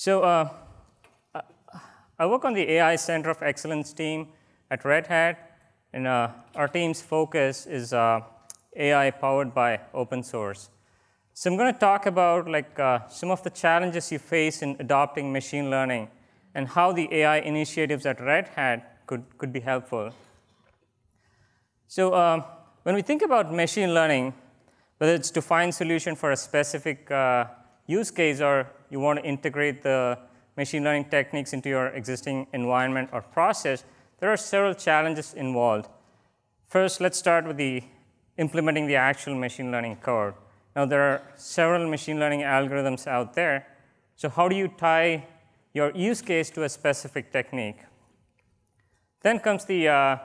So uh, I work on the AI Center of Excellence team at Red Hat, and uh, our team's focus is uh, AI powered by open source. So I'm going to talk about like uh, some of the challenges you face in adopting machine learning and how the AI initiatives at Red Hat could, could be helpful. So um, when we think about machine learning, whether it's to find solution for a specific uh, use case or you want to integrate the machine learning techniques into your existing environment or process, there are several challenges involved. First, let's start with the implementing the actual machine learning code. Now, there are several machine learning algorithms out there. So how do you tie your use case to a specific technique? Then comes the uh,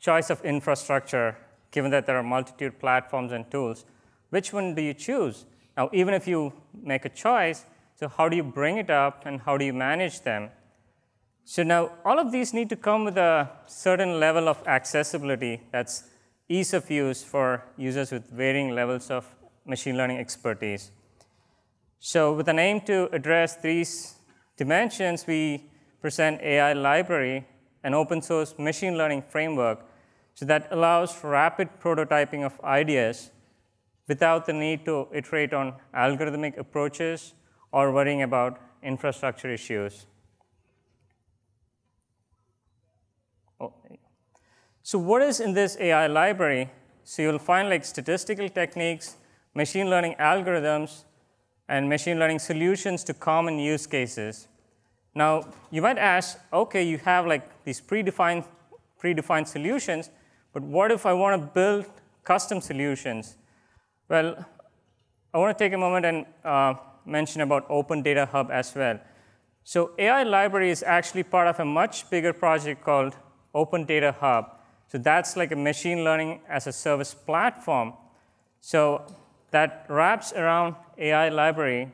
choice of infrastructure, given that there are multitude platforms and tools. Which one do you choose? Now, even if you make a choice, so how do you bring it up and how do you manage them? So now all of these need to come with a certain level of accessibility that's ease of use for users with varying levels of machine learning expertise. So with an aim to address these dimensions, we present AI Library, an open source machine learning framework so that allows rapid prototyping of ideas without the need to iterate on algorithmic approaches or worrying about infrastructure issues. Oh, so what is in this AI library? So you'll find like statistical techniques, machine learning algorithms, and machine learning solutions to common use cases. Now, you might ask, OK, you have like these predefined, predefined solutions, but what if I want to build custom solutions? Well, I want to take a moment and uh, mention about Open Data Hub as well. So AI Library is actually part of a much bigger project called Open Data Hub. So that's like a machine learning as a service platform. So that wraps around AI library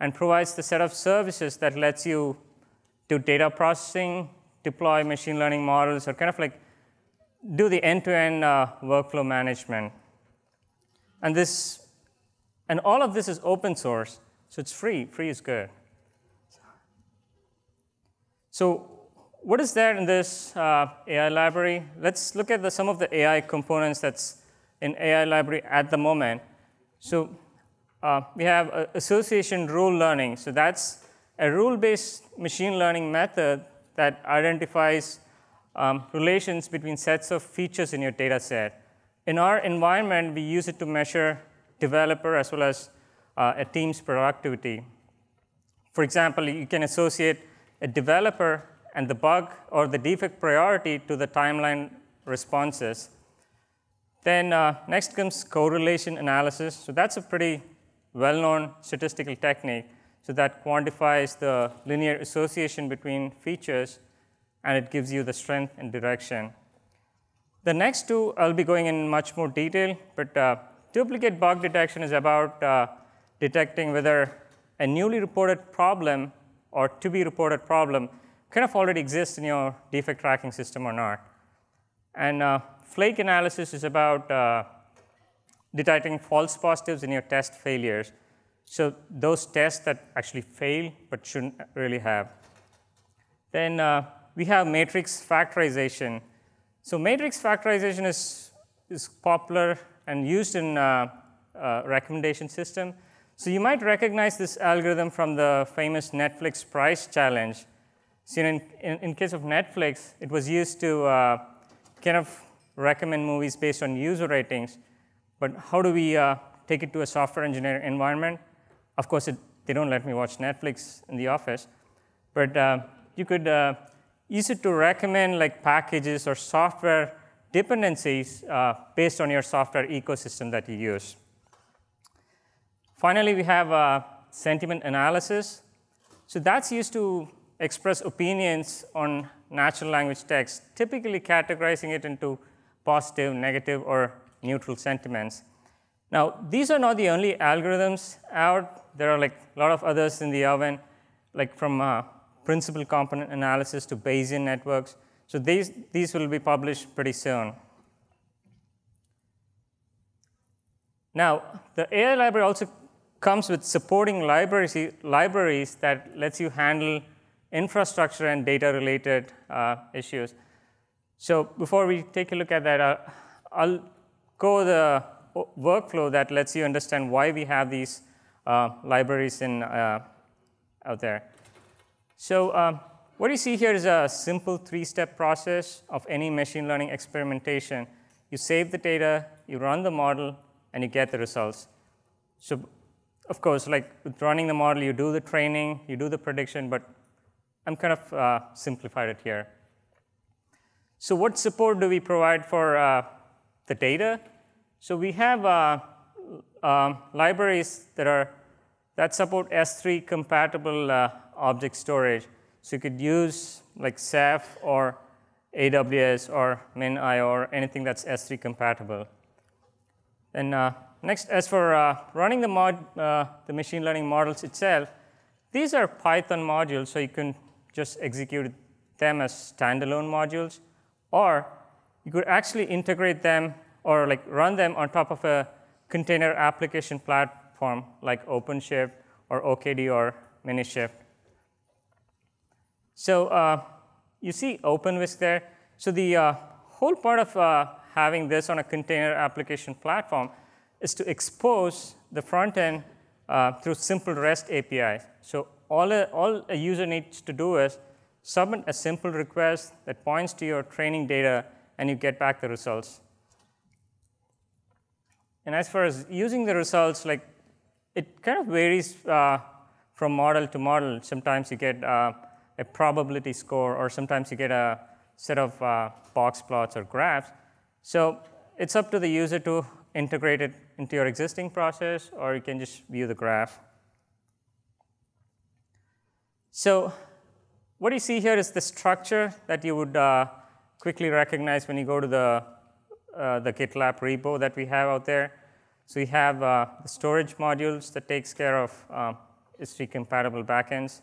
and provides the set of services that lets you do data processing, deploy machine learning models, or kind of like do the end-to-end uh, workflow management. And this, and all of this is open source, so it's free. Free is good. So what is there in this uh, AI library? Let's look at the, some of the AI components that's in AI library at the moment. So uh, we have association rule learning. So that's a rule-based machine learning method that identifies um, relations between sets of features in your data set. In our environment, we use it to measure developer as well as uh, a team's productivity. For example, you can associate a developer and the bug or the defect priority to the timeline responses. Then uh, next comes correlation analysis. So that's a pretty well-known statistical technique. So that quantifies the linear association between features, and it gives you the strength and direction. The next two, I'll be going in much more detail, but uh, duplicate bug detection is about uh, detecting whether a newly reported problem or to be reported problem kind of already exists in your defect tracking system or not. And uh, flake analysis is about uh, detecting false positives in your test failures. So those tests that actually fail but shouldn't really have. Then uh, we have matrix factorization. So matrix factorization is, is popular and used in uh, uh, recommendation system. So you might recognize this algorithm from the famous Netflix Prize challenge. So in, in, in case of Netflix, it was used to uh, kind of recommend movies based on user ratings. But how do we uh, take it to a software engineering environment? Of course, it, they don't let me watch Netflix in the office. But uh, you could uh, use it to recommend like packages or software dependencies uh, based on your software ecosystem that you use. Finally, we have uh, sentiment analysis. So that's used to express opinions on natural language text, typically categorizing it into positive, negative, or neutral sentiments. Now, these are not the only algorithms out. There are like a lot of others in the oven, like from uh, principal component analysis to Bayesian networks. So these, these will be published pretty soon. Now, the AI library also comes with supporting libraries, libraries that lets you handle infrastructure and data related uh, issues. So before we take a look at that, uh, I'll go the workflow that lets you understand why we have these uh, libraries in, uh, out there. So um, what you see here is a simple three-step process of any machine learning experimentation. You save the data, you run the model, and you get the results. So of course, like with running the model, you do the training, you do the prediction, but I'm kind of uh, simplified it here. So what support do we provide for uh, the data? So we have uh, um, libraries that are that support S3 compatible uh, object storage. So you could use like Ceph or AWS or MinIO or anything that's S3 compatible. Uh, next, as for uh, running the, mod, uh, the machine learning models itself, these are Python modules, so you can just execute them as standalone modules, or you could actually integrate them or like run them on top of a container application platform like OpenShift or OKD or Minishift. So uh, you see OpenWhisk there. So the uh, whole part of uh, having this on a container application platform is to expose the front end uh, through simple REST APIs. So all a, all a user needs to do is submit a simple request that points to your training data, and you get back the results. And as far as using the results, like it kind of varies uh, from model to model. Sometimes you get uh, a probability score, or sometimes you get a set of uh, box plots or graphs. So it's up to the user to integrate it into your existing process, or you can just view the graph. So what you see here is the structure that you would uh, quickly recognize when you go to the, uh, the GitLab repo that we have out there. So we have uh, the storage modules that takes care of uh, S3 compatible backends.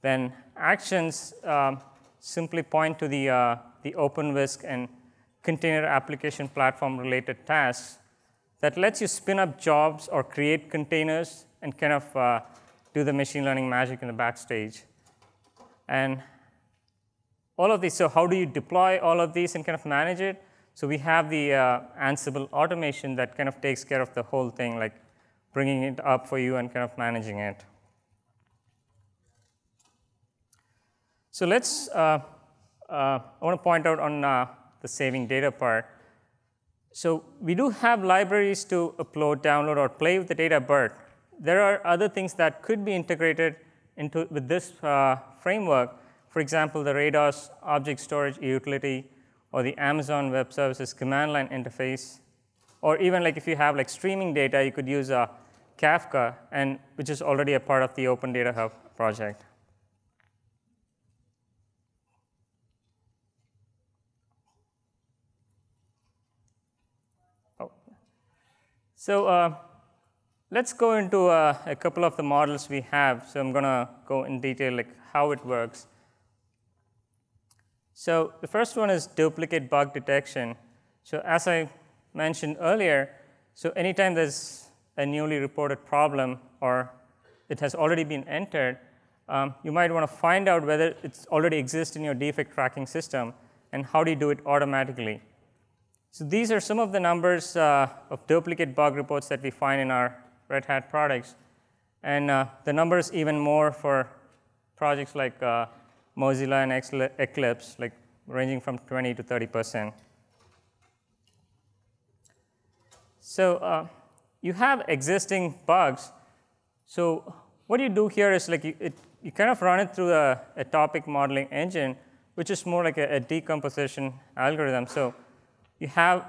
Then actions um, simply point to the, uh, the OpenWhisk and container application platform related tasks that lets you spin up jobs or create containers and kind of uh, do the machine learning magic in the backstage. And all of these, so how do you deploy all of these and kind of manage it? So we have the uh, Ansible automation that kind of takes care of the whole thing, like bringing it up for you and kind of managing it. So let's, uh, uh, I want to point out on uh, the saving data part. So we do have libraries to upload, download, or play with the data, but there are other things that could be integrated into with this uh, framework. For example, the Rados object storage utility or the Amazon Web Services command line interface, or even like if you have like streaming data, you could use a Kafka, and which is already a part of the Open Data Hub project. So uh, let's go into uh, a couple of the models we have. So I'm going to go in detail like how it works. So the first one is duplicate bug detection. So as I mentioned earlier, so anytime there's a newly reported problem or it has already been entered, um, you might want to find out whether it already exists in your defect tracking system and how do you do it automatically. So these are some of the numbers uh, of duplicate bug reports that we find in our Red Hat products. And uh, the numbers even more for projects like uh, Mozilla and Eclipse, like ranging from 20 to 30 percent. So uh, you have existing bugs. So what you do here is like you, it, you kind of run it through a, a, topic modeling engine, which is more like a, a, decomposition algorithm. So you have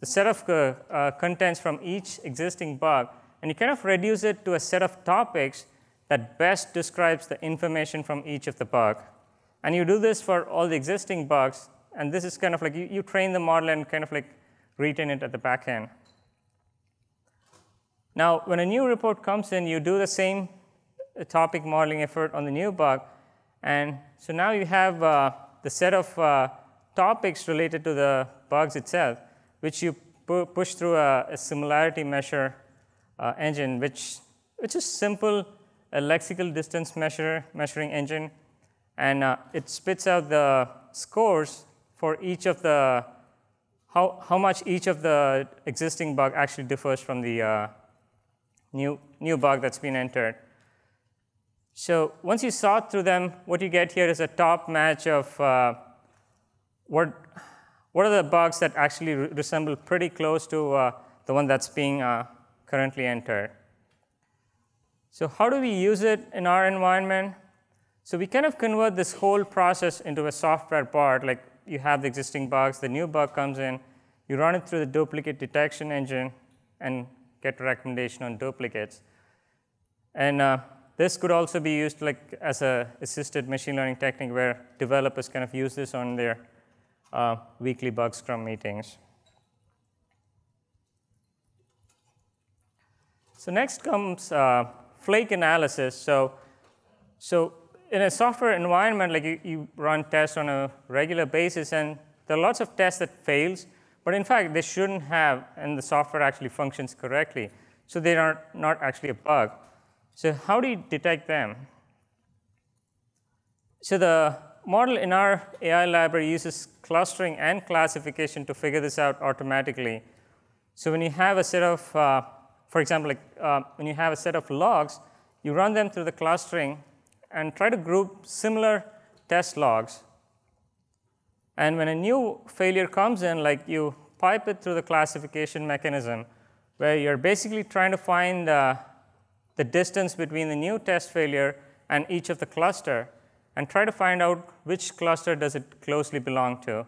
the set of uh, uh, contents from each existing bug, and you kind of reduce it to a set of topics that best describes the information from each of the bug. And you do this for all the existing bugs, and this is kind of like you, you train the model and kind of like retain it at the back end. Now, when a new report comes in, you do the same uh, topic modeling effort on the new bug, and so now you have uh, the set of uh, topics related to the bugs itself, which you pu push through a, a similarity measure uh, engine, which, which is simple, a lexical distance measure, measuring engine, and uh, it spits out the scores for each of the, how, how much each of the existing bug actually differs from the uh, new, new bug that's been entered. So once you sort through them, what you get here is a top match of uh, what, what are the bugs that actually re resemble pretty close to uh, the one that's being uh, currently entered. So how do we use it in our environment? So we kind of convert this whole process into a software part, like you have the existing bugs, the new bug comes in, you run it through the duplicate detection engine and get a recommendation on duplicates. And uh, this could also be used like as a assisted machine learning technique where developers kind of use this on their uh, weekly bug scrum meetings. So next comes uh, flake analysis. So, so in a software environment, like you, you run tests on a regular basis, and there are lots of tests that fails, but in fact, they shouldn't have, and the software actually functions correctly. So they are not actually a bug. So how do you detect them? So the model in our AI library uses clustering and classification to figure this out automatically. So when you have a set of, uh, for example, like, uh, when you have a set of logs, you run them through the clustering and try to group similar test logs. And when a new failure comes in, like you pipe it through the classification mechanism, where you're basically trying to find uh, the distance between the new test failure and each of the cluster, and try to find out which cluster does it closely belong to.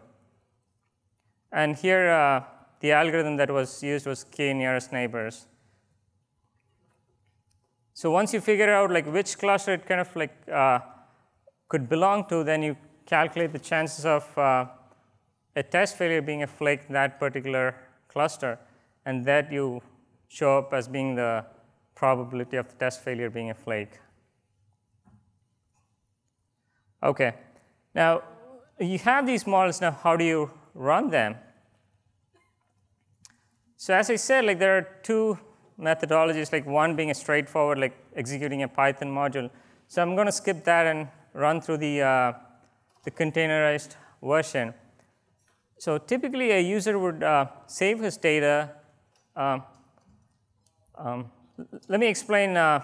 And here, uh, the algorithm that was used was k nearest neighbors. So once you figure out like which cluster it kind of like uh, could belong to, then you calculate the chances of uh, a test failure being a flake in that particular cluster, and that you show up as being the probability of the test failure being a flake. Okay, now you have these models. Now, how do you run them? So as I said, like there are two methodologies, like one being a straightforward, like executing a Python module. So I'm going to skip that and run through the, uh, the containerized version. So typically, a user would uh, save his data. Um, um, let me explain uh,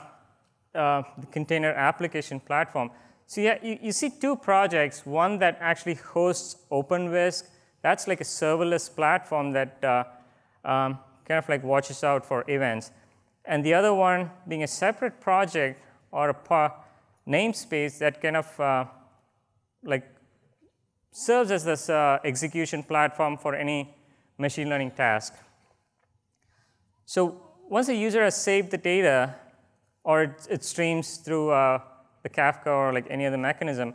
uh, the container application platform. So yeah, you, you, see two projects, one that actually hosts OpenWhisk. That's like a serverless platform that uh, um, kind of like watches out for events. And the other one being a separate project or a namespace that kind of uh, like serves as this uh, execution platform for any machine learning task. So once a user has saved the data, or it, it streams through uh, the Kafka or like any other mechanism,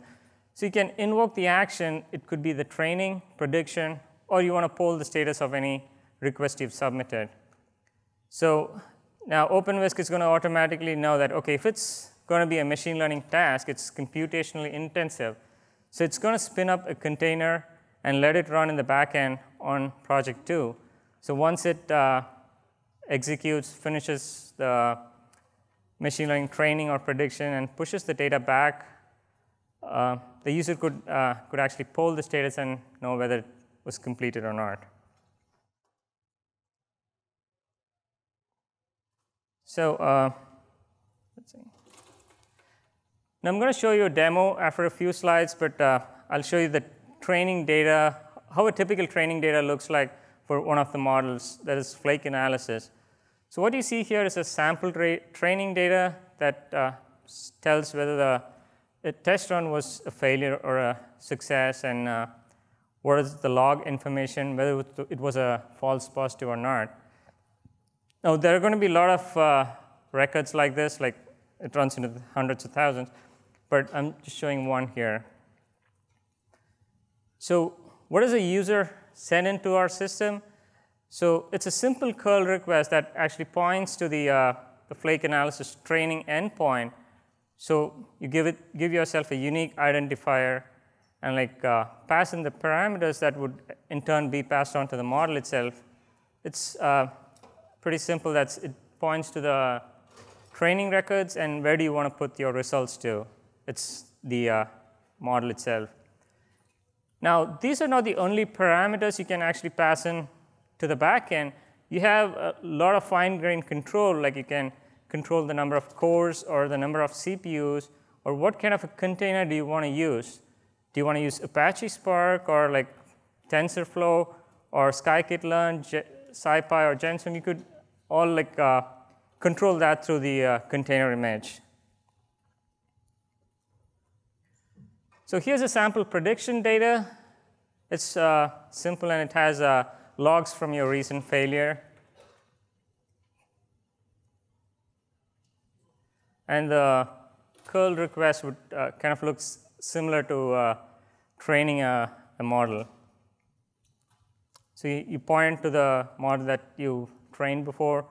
so you can invoke the action. It could be the training, prediction, or you want to poll the status of any request you've submitted. So now OpenWhisk is going to automatically know that, OK, if it's going to be a machine learning task, it's computationally intensive. So it's going to spin up a container and let it run in the backend on project two. So once it uh, executes, finishes the machine learning training or prediction, and pushes the data back, uh, the user could, uh, could actually poll the status and know whether it was completed or not. So uh, let's see. Now I'm going to show you a demo after a few slides, but uh, I'll show you the training data, how a typical training data looks like for one of the models, that is flake analysis. So what you see here is a sample training data that uh, tells whether the test run was a failure or a success, and uh, what is the log information, whether it was a false positive or not. Now, there are going to be a lot of uh, records like this, like it runs into hundreds of thousands, but I'm just showing one here. So what does a user send into our system? So it's a simple curl request that actually points to the, uh, the flake analysis training endpoint. So you give, it, give yourself a unique identifier and like uh, pass in the parameters that would in turn be passed on to the model itself. It's uh, pretty simple. That's, it points to the training records, and where do you want to put your results to? It's the uh, model itself. Now, these are not the only parameters you can actually pass in to the backend. You have a lot of fine-grained control, like you can control the number of cores or the number of CPUs, or what kind of a container do you want to use? Do you want to use Apache Spark or like TensorFlow or scikit-learn, SciPy, or Gensim? You could all like uh, control that through the uh, container image. So here's a sample prediction data. It's uh, simple and it has uh, logs from your recent failure. And the curl request would uh, kind of looks similar to uh, training a, a, model. So you, point to the model that you trained before,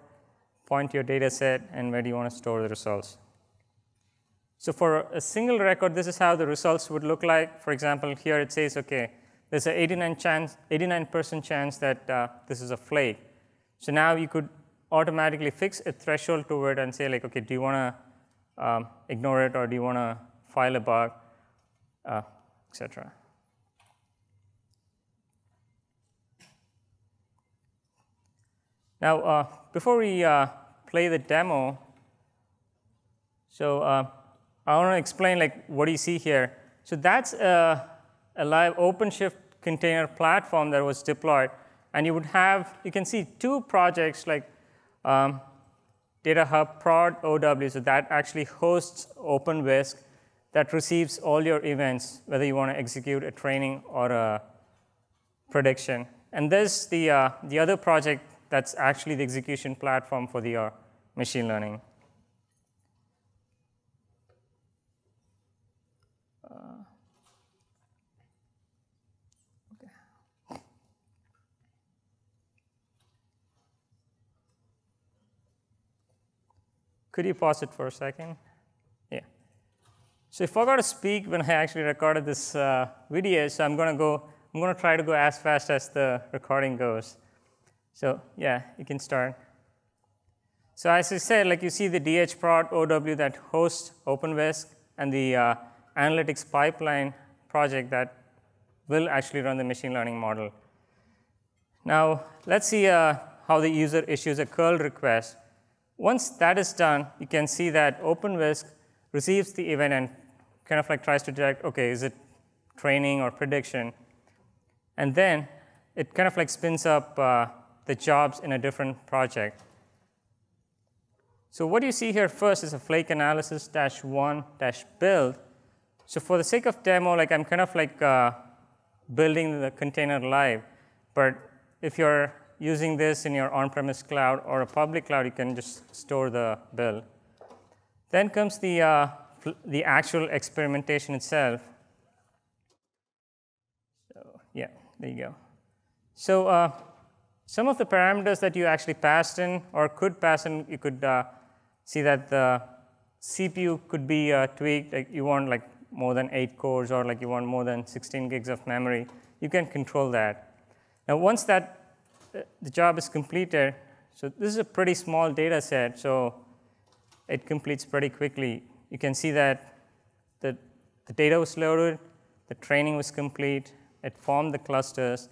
point to your data set, and where do you want to store the results. So for a single record, this is how the results would look like. For example, here it says, okay, there's an 89 chance, 89% chance that uh, this is a flake. So now you could automatically fix a threshold to it and say like, okay, do you want to um, ignore it or do you want to file a bug, uh, etc. Now, uh, before we uh, play the demo, so uh, I want to explain like what do you see here. So that's a, a live OpenShift container platform that was deployed, and you would have you can see two projects like um, Data Hub Prod OW. So that actually hosts OpenWhisk that receives all your events, whether you want to execute a training or a prediction. And there's the uh, the other project that's actually the execution platform for the uh, machine learning. Could you pause it for a second? Yeah. So I forgot to speak when I actually recorded this uh, video, so I'm going to go. I'm to try to go as fast as the recording goes. So yeah, you can start. So as I said, like you see the DH prod OW that hosts OpenWhisk and the uh, analytics pipeline project that will actually run the machine learning model. Now let's see uh, how the user issues a curl request. Once that is done, you can see that OpenWhisk receives the event and kind of like tries to detect, okay, is it training or prediction? And then it kind of like spins up uh, the jobs in a different project. So what you see here first is a flake analysis dash one dash build. So for the sake of demo, like I'm kind of like uh, building the container live. But if you're using this in your on-premise cloud or a public cloud, you can just store the bill. Then comes the, uh, the actual experimentation itself. So yeah, there you go. So uh, some of the parameters that you actually passed in or could pass in, you could uh, see that the CPU could be uh, tweaked. Like you want like more than eight cores or like you want more than 16 gigs of memory. You can control that. Now once that the job is completed. So this is a pretty small data set, so it completes pretty quickly. You can see that the, the data was loaded, the training was complete, it formed the clusters,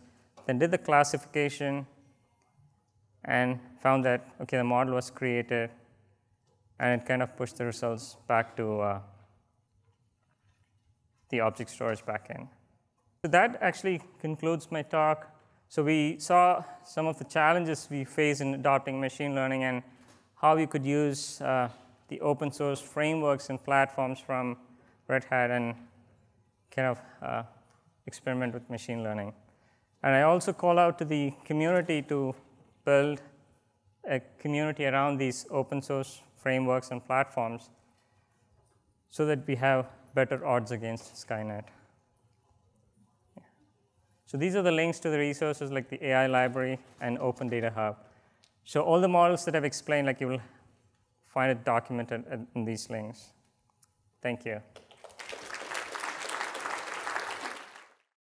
then did the classification, and found that, okay, the model was created, and it kind of pushed the results back to uh, the object storage backend. So that actually concludes my talk. So we saw some of the challenges we face in adopting machine learning and how we could use uh, the open source frameworks and platforms from Red Hat and kind of uh, experiment with machine learning. And I also call out to the community to build a community around these open source frameworks and platforms so that we have better odds against Skynet. So these are the links to the resources like the AI library and Open Data Hub. So all the models that I've explained, like you will find it documented in these links. Thank you.